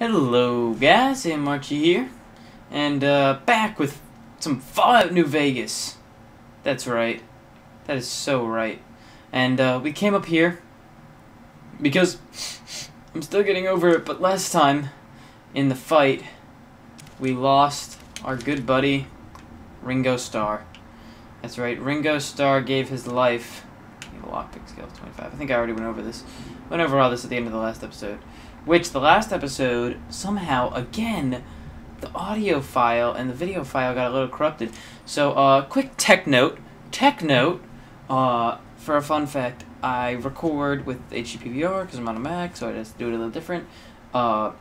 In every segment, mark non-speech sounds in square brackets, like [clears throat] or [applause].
Hello guys, Anmarchi here, and uh, back with some Fallout New Vegas. That's right. That is so right. And uh, we came up here because I'm still getting over it, but last time in the fight we lost our good buddy Ringo Starr. That's right, Ringo Starr gave his life. Lockpick skill 25. I think I already went over this. Went over all this at the end of the last episode. Which, the last episode, somehow, again, the audio file and the video file got a little corrupted. So, uh, quick tech note. Tech note, uh, for a fun fact, I record with HDPVR because I'm on a Mac, so I just do it a little different. Uh,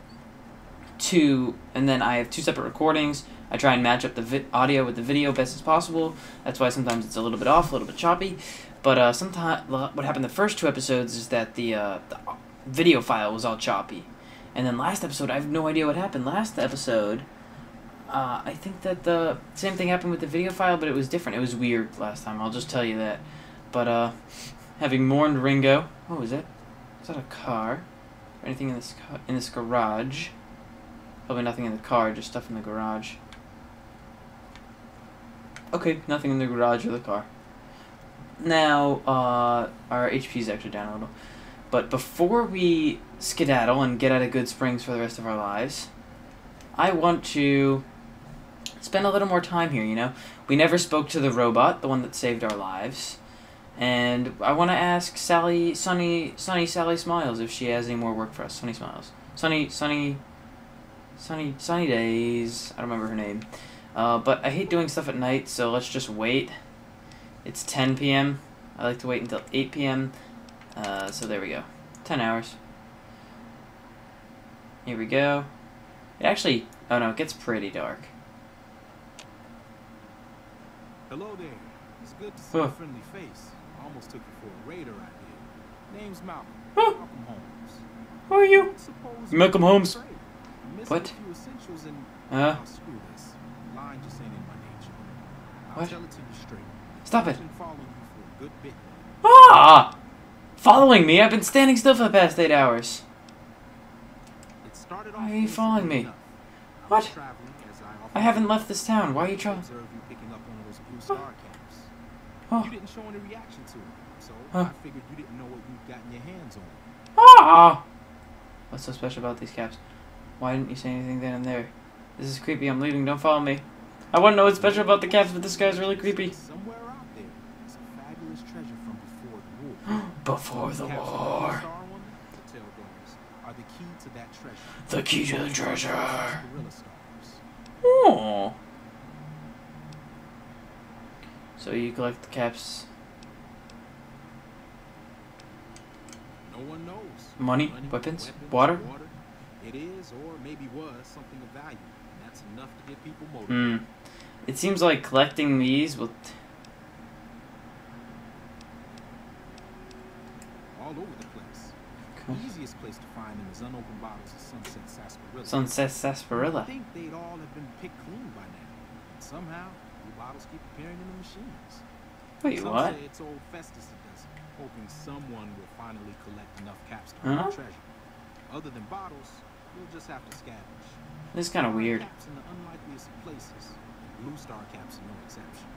two, and then I have two separate recordings. I try and match up the audio with the video best as possible. That's why sometimes it's a little bit off, a little bit choppy. But uh, sometimes what happened the first two episodes is that the, uh, the video file was all choppy, and then last episode I have no idea what happened. Last episode, uh, I think that the same thing happened with the video file, but it was different. It was weird last time. I'll just tell you that. But uh, having mourned Ringo, what was it? Is that a car? Or anything in this in this garage? Probably nothing in the car, just stuff in the garage. Okay, nothing in the garage or the car. Now, uh, our HP is actually down a little. But before we skedaddle and get out of Goodsprings for the rest of our lives, I want to spend a little more time here, you know? We never spoke to the robot, the one that saved our lives. And I want to ask Sally, Sunny, Sunny Sally Smiles if she has any more work for us. Sunny Smiles. Sunny, Sunny, Sunny, Sunny Days. I don't remember her name. Uh, but I hate doing stuff at night, so let's just wait. It's 10 p.m. I like to wait until 8 p.m. Uh, so there we go. 10 hours. Here we go. It actually, oh no, it gets pretty dark. Hello there. It's good to see Huh. a friendly face. I almost took you for a raider out here. Name's Malcolm. Huh. Malcolm Holmes. Who are you? Malcolm Holmes. Trade. I'm missing What? A essentials and Uh, oh, screw this. Lying just ain't in my nature. I'll What? tell it to you straight. stop it. Been following you for a good bit. Ah! Following me? I've been standing still for the past eight hours. Why are you following me? enough. What? was traveling as I I haven't left this town. Why are you trying? observed you picking up one of those blue star caps. Oh. You didn't show any reaction to it, so Huh. I figured you didn't know what you'd gotten your hands on. Ah! What's so special about these caps? Why didn't you say anything then and there? This is creepy. I'm leaving. Don't follow me. I want to know what's special about the caps, but this guy's really creepy out there is a fabulous treasure from before the war. The Caps on the war. Star one, the tail doors, are the key to that treasure. The key to the treasure. Oh. So you collect the caps. No one knows. Money, weapons, water? It is, or maybe was, something of value. And that's enough to get people motivated. Hmm. It seems like collecting these will. All over the place. Cool. The easiest place to find them is unopened bottles of Sunset Sarsaparilla. Sunset I think they'd all have been picked clean by now. Somehow, the bottles keep appearing in the machines. Wait, Some what? say it's old Festus that does it, hoping someone will finally collect enough caps to Huh? treasure. Other than bottles, you'll just have to scavenge. This is kind of weird. Caps in the unlikeliest places. Blue Star caps are no exception.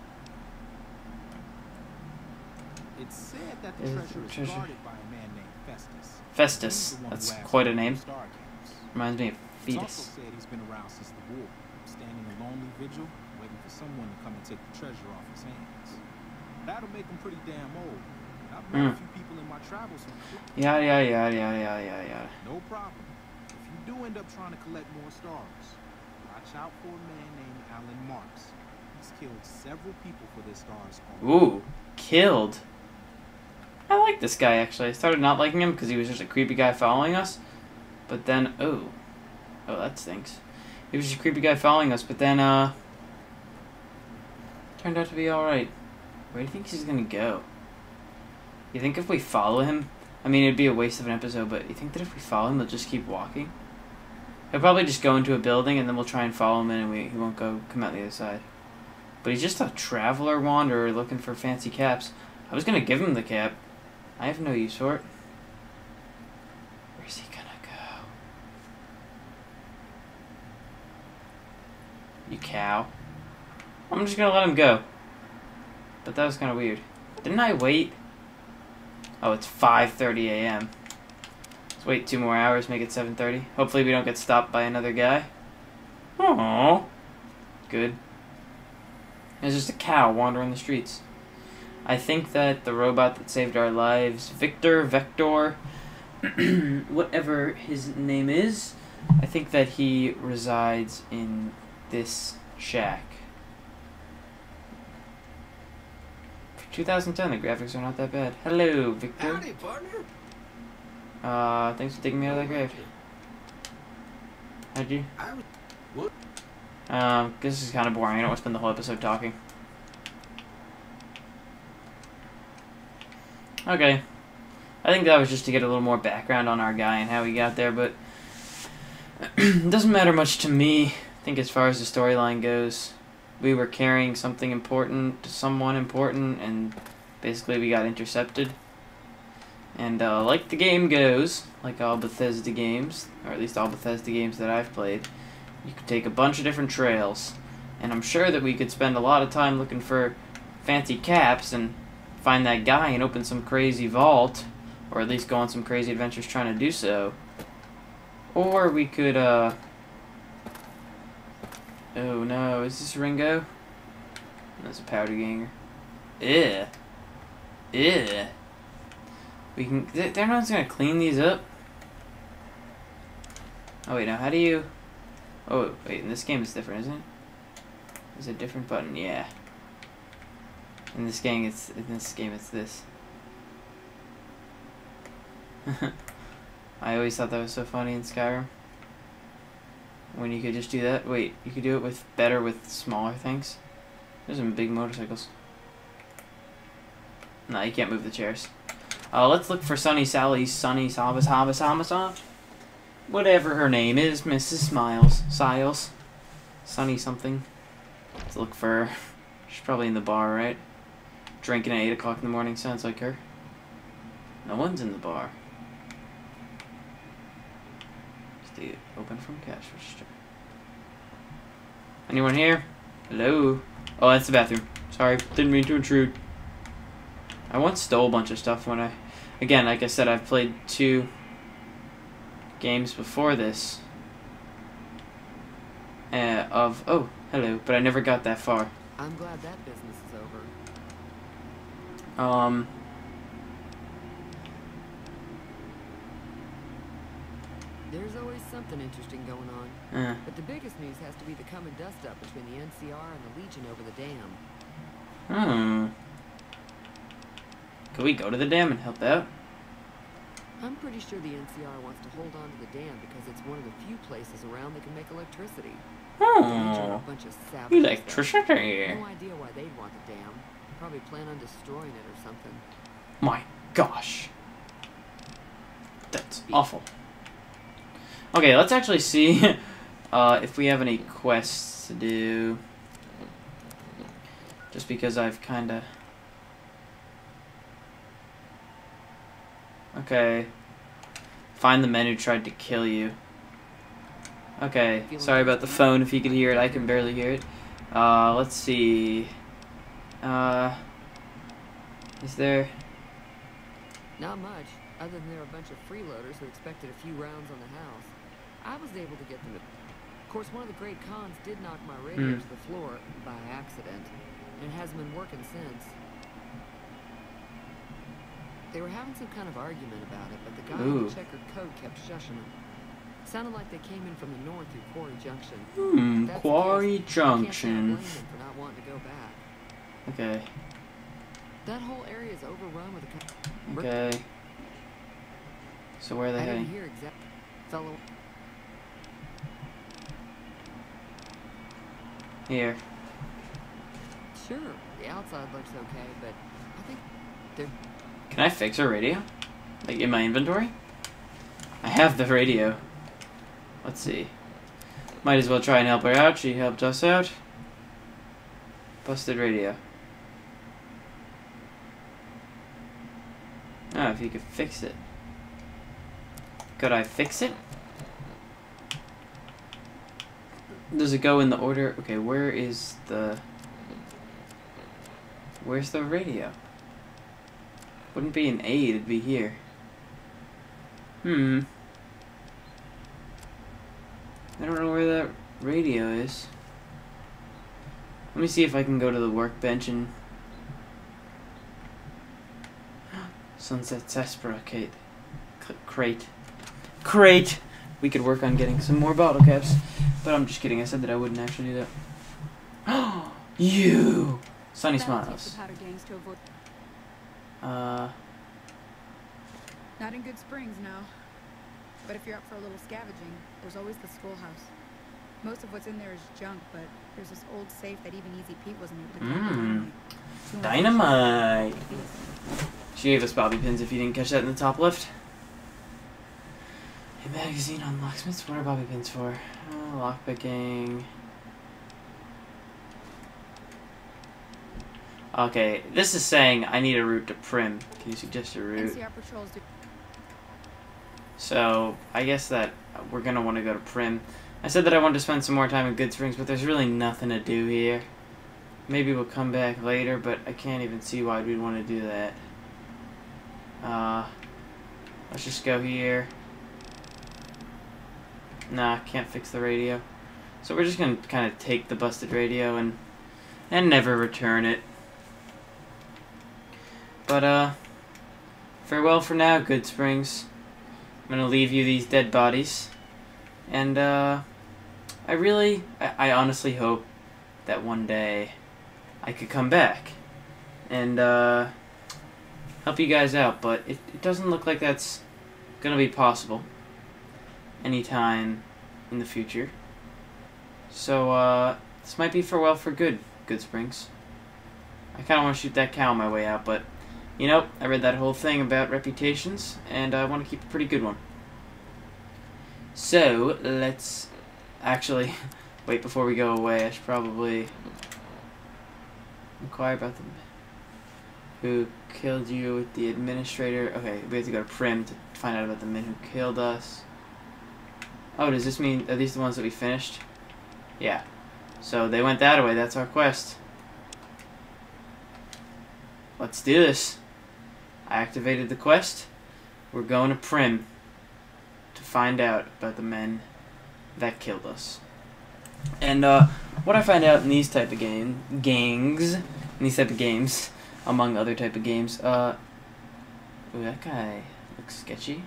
It's said that the treasure is treasure- guarded by a man named Festus. Festus. He's the one That's quite a name. Blue Star caps. Reminds me of It's fetus. also said he's been around since the war, standing a lonely vigil, waiting for someone to come and take the treasure off his hands. That'll make him pretty damn old. I've met a Hmm. few people in my travels Yada yada yada yada yada yada yada. no problem. If you do end up trying to collect more stars, watch out for a man named Allen Marks. He's killed several people for their stars already. Ooh, killed. I like this guy actually. I started not liking him because he was just a creepy guy following us. But then, oh, oh that stinks. He was just a creepy guy following us, but then uh, turned out to be all right. Where do you think he's gonna go? You think if we follow him, I mean it'd be a waste of an episode, but you think that if we follow him, he'll just keep walking? He'll probably just go into a building and then we'll try and follow him in and we, he won't go come out the other side. But he's just a traveler wanderer looking for fancy caps. I was gonna give him the cap. I have no use for it. Where's he gonna go? You cow. I'm just gonna let him go. But that was kinda weird. Didn't I wait? Oh, it's 5.30 a.m. Let's wait two more hours, make it 7.30. Hopefully we don't get stopped by another guy. Oh, Good. It's just a cow wandering the streets. I think that the robot that saved our lives, Victor, Vector, [clears throat] whatever his name is, I think that he resides in this shack. For 2010, the graphics are not that bad. Hello, Victor. Howdy, partner. Uh, thanks for taking me out of that grave. How'd you? I was, what? Um, this is kind of boring. I don't want to spend the whole episode talking. Okay. I think that was just to get a little more background on our guy and how he got there, but it [clears throat] doesn't matter much to me. I think as far as the storyline goes, we were carrying something important to someone important, and basically we got intercepted. And uh, like the game goes, like all Bethesda games, or at least all Bethesda games that I've played, you could take a bunch of different trails. And I'm sure that we could spend a lot of time looking for fancy caps and find that guy and open some crazy vault, or at least go on some crazy adventures trying to do so. Or we could, uh... Oh no, is this Ringo? That's a powder ganger. Ew. Ew. We can. They're not gonna clean these up. Oh wait, now how do you? Oh wait, this game is different, isn't it? There's a different button, yeah. In this game, it's in this game it's this. [laughs] I always thought that was so funny in Skyrim. When you could just do that. Wait, you could do it with better with smaller things. There's some big motorcycles. No, you can't move the chairs. Uh, let's look for Sunny Sally, Sunny Sabas Habas Hamasov. Whatever her name is, Mrs. Smiles. Siles. Sunny something. Let's look for her. She's probably in the bar, right? Drinking at 8 o'clock in the morning sounds like her. No one's in the bar. Stay open from cash register. Anyone here? Hello? Oh, that's the bathroom. Sorry, didn't mean to intrude. I once stole a bunch of stuff when I... Again, like I said, I've played two games before this. Uh, of... Oh, hello. But I never got that far. I'm glad that business is over. Um... There's always something interesting going on. Uh, But the biggest news has to be the come and dust up between the NCR and the Legion over the dam. hmm. Could we go to the dam and help out? I'm pretty sure the NCR wants to hold on to the dam because it's one of the few places around that can make electricity. A Oh, bunch of savages. electricity. No idea why they'd want the dam. Probably plan on destroying it or something. My gosh. That's awful. Okay, let's actually see [laughs] uh, if we have any quests to do. Just because I've kind of... Okay. Find the men who tried to kill you. Okay, sorry about the phone if you could hear it. I can barely hear it. Uh, let's see. Uh, is there... Not much, other than they're a bunch of freeloaders who expected a few rounds on the house. I was able to get them. Of course, one of the great cons did knock my radio Hmm. to the floor by accident, and it hasn't been working since. They were having some kind of argument about it, but the guy in the checkered coat kept shushing them. Sounded like they came in from the north through Quarry Junction. Hmm, If that's the Quarry case, I can't say I blame Junction. Okay, That whole area is overrun with a... okay. So where are they I heading? hear exact... Fellow... Here. Sure, the outside looks okay, but I think they're Can I fix her radio? Like in my inventory? I have the radio. Let's see. Might as well try and help her out. She helped us out. Busted radio. Ah, if you could fix it. Could I fix it? Does it go in the order? Okay, where is the... Where's the radio? Wouldn't be an A, it'd be here. Hmm. I don't know where that radio is. Let me see if I can go to the workbench and... Sunset Sarsaparilla Kate. C crate. Crate! We could work on getting some more bottle caps. But I'm just kidding, I said that I wouldn't actually do that. Oh, [gasps] you! Sunny Smiles. the powder gangs to avoid. Uh, Not in Goodsprings, no. But if you're up for a little scavenging, there's always the schoolhouse. Most of what's in there is junk, but there's this old safe that even Easy Pete wasn't able to you want dynamite! She gave us bobby pins if you didn't catch that in the top left. A magazine on locksmiths. What are bobby pins for? Uh, lockpicking. Okay, this is saying I need a route to Primm. Can you suggest a route? NCR patrols do. So, I guess that we're gonna want to go to Primm. I said that I wanted to spend some more time in Goodsprings, but there's really nothing to do here. Maybe we'll come back later, but I can't even see why we'd want to do that. Uh, let's just go here. Nah, can't fix the radio. So we're just gonna kind of take the busted radio and and never return it. But uh, farewell for now, Goodsprings. I'm gonna leave you these dead bodies, and uh, I really, I, I honestly hope that one day I could come back and uh, help you guys out, but it, it doesn't look like that's gonna be possible anytime in the future. So uh, this might be farewell for good, Goodsprings. I kind of want to shoot that cow on my way out, but you know, I read that whole thing about reputations, and I want to keep a pretty good one. So, let's actually [laughs] wait before we go away. I should probably inquire about them. Who killed you with the administrator? Okay, we have to go to Primm to find out about the men who killed us. Oh, does this mean, are these the ones that we finished? Yeah. So they went that way, that's our quest. Let's do this. I activated the quest. We're going to Primm to find out about the men that killed us. And uh, what I find out in these type of game gangs, in these type of games, among other type of games, uh, ooh, that guy looks sketchy.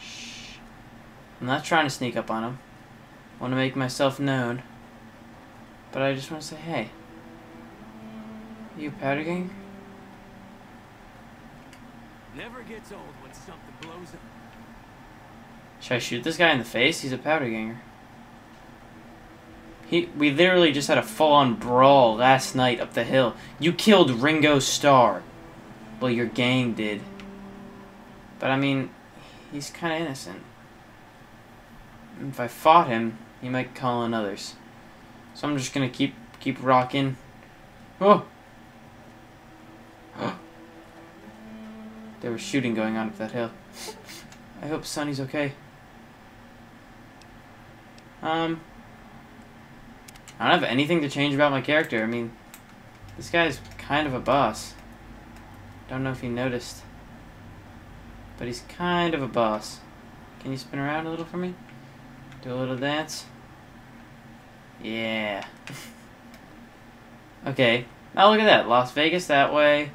Shh. I'm not trying to sneak up on him. I want to make myself known. But I just want to say, hey, you powder gang? Never gets old when something blows up. Should I shoot this guy in the face? He's a powder ganger. He, we literally just had a full-on brawl last night up the hill. You killed Ringo Starr. Well, your gang did. But I mean, he's kind of innocent. If I fought him, he might call in others. So I'm just gonna keep keep rocking. Oh. there was shooting going on up that hill. I hope Sonny's okay. Um, I don't have anything to change about my character. I mean, this guy's kind of a boss. Don't know if he noticed. But he's kind of a boss. Can you spin around a little for me? Do a little dance? Yeah. [laughs] okay. Now look at that. Las Vegas that way.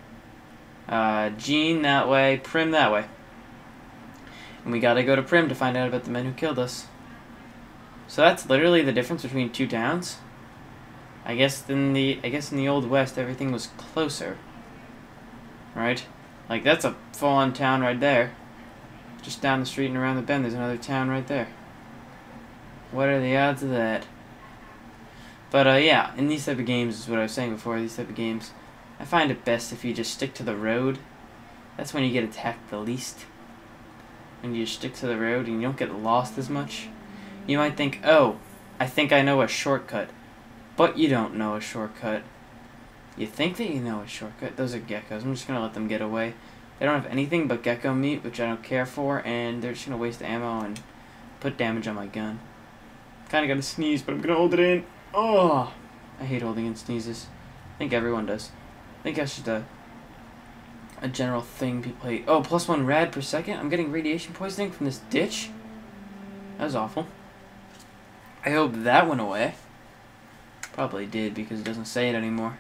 Uh, Jean that way. Primm that way. And we gotta go to Primm to find out about the men who killed us. So that's literally the difference between two towns. I guess in the I guess in the old west everything was closer. Right? Like that's a full-on town right there. Just down the street and around the bend there's another town right there. What are the odds of that? But uh, yeah, in these type of games is what I was saying before. These type of games, I find it best if you just stick to the road. That's when you get attacked the least. When you stick to the road and you don't get lost as much. You might think, oh, I think I know a shortcut. But you don't know a shortcut. You think that you know a shortcut. Those are geckos. I'm just going to let them get away. They don't have anything but gecko meat, which I don't care for, and they're just going to waste ammo and put damage on my gun. Kind of got to sneeze, but I'm gonna hold it in. Oh, I hate holding in sneezes. I think everyone does. I think that's just a a general thing people hate. Oh, plus one rad per second. I'm getting radiation poisoning from this ditch. That was awful. I hope that went away. Probably did because it doesn't say it anymore.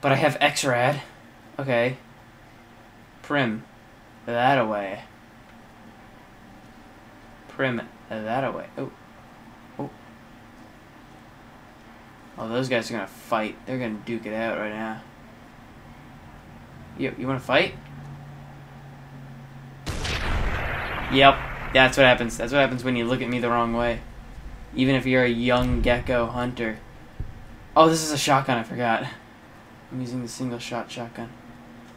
But I have X-Rad. Okay. Primm. That away. Primm that away. Oh. Oh. Oh, those guys are gonna fight. They're gonna duke it out right now. You, you wanna fight? Yep. That's what happens. That's what happens when you look at me the wrong way. Even if you're a young gecko hunter. Oh, this is a shotgun, I forgot. I'm using the single shot shotgun.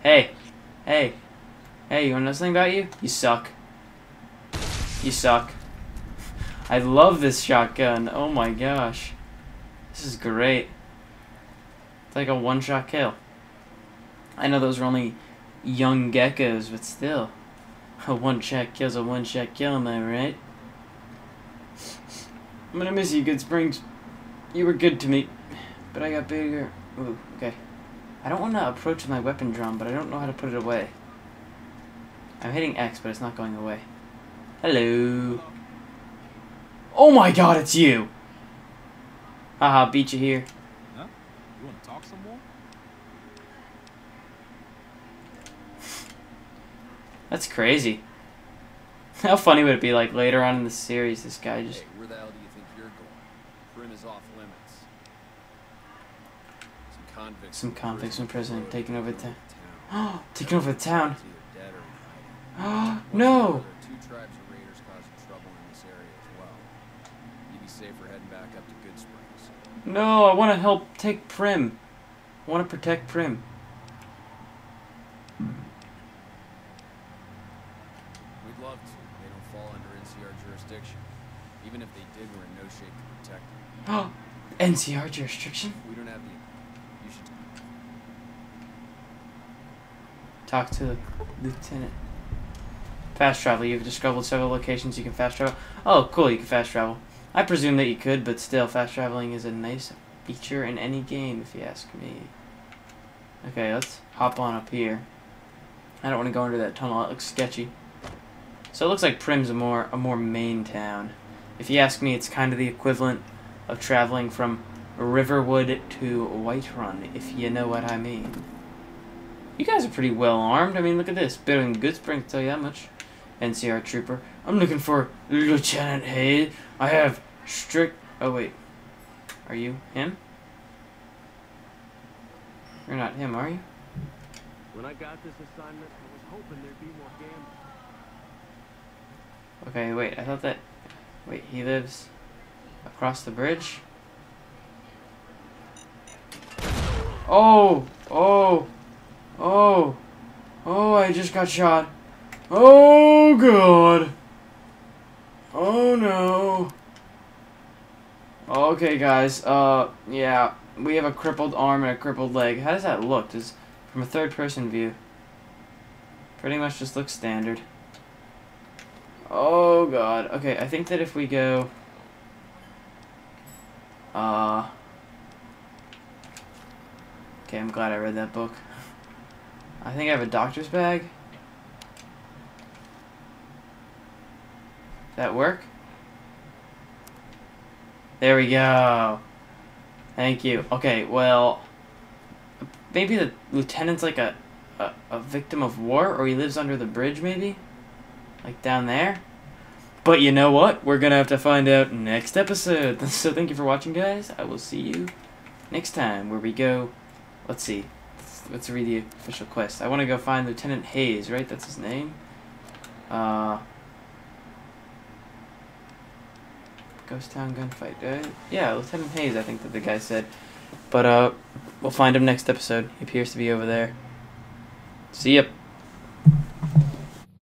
Hey! Hey! Hey, you wanna know something about you? You suck. You suck. [laughs] I love this shotgun. Oh my gosh. This is great. It's like a one-shot kill. I know those are only young geckos, but still. [laughs] A one-shot kill's a one-shot kill, am I right? I'm gonna miss you, Goodsprings. You were good to me, but I got bigger. Ooh, okay. I don't want to approach my weapon drum, but I don't know how to put it away. I'm hitting X, but it's not going away. Hello. Oh my god, it's you! Haha, beat you here. Huh? You want to talk some more? That's crazy. [laughs] How funny would it be like later on in the series, this guy just... Hey, where the hell do you think you're going? Primm is off limits. Some convicts. Some convicts from prison [gasps] taking over the town. town. taking over the town. It's either dead or in hiding. no! Two tribes of raiders causing trouble in this area as well. You'd be safer heading back up to Goodsprings. No, I want to help take Primm. I want to protect Primm. We'd love to. They don't fall under NCR jurisdiction. Even if they did, we're in no shape to protect them. [gasps] NCR jurisdiction? We don't have the. You should. Talk to the lieutenant. Fast travel. You've discovered several locations you can fast travel. Oh, cool. You can fast travel. I presume that you could, but still, fast traveling is a nice feature in any game, if you ask me. Okay, let's hop on up here. I don't want to go under that tunnel. It looks sketchy. So it looks like Primm's a more a more main town. If you ask me, it's kind of the equivalent of traveling from Riverwood to Whiterun, if you know what I mean. You guys are pretty well armed. I mean, look at this. Better than Goodspring, tell you that much. NCR trooper. I'm looking for Lieutenant Hayes. I have strict. Oh wait, are you him? You're not him, are you? When I got this assignment, I was hoping there'd be more gambling. Okay, wait. I thought that. Wait, he lives across the bridge. Oh, oh, oh, oh! I just got shot. Oh god. Oh no. Okay, guys. Uh, yeah, we have a crippled arm and a crippled leg. How does that look? Does from a third-person view? Pretty much just looks standard. Oh god. Okay, I think that if we go uh Okay, I'm glad I read that book. I think I have a doctor's bag. That work? There we go. Thank you. Okay, well, maybe the lieutenant's like a, a, a victim of war, or he lives under the bridge, maybe? Like down there? But you know what? We're gonna have to find out next episode. [laughs] So thank you for watching, guys. I will see you next time, where we go. Let's see. Let's, read the official quest. I want to go find Lieutenant Hayes, right? That's his name. Uh. Ghost Town gunfight. Yeah, Lieutenant Hayes, I think that the guy said. But uh, we'll find him next episode. He appears to be over there. See ya.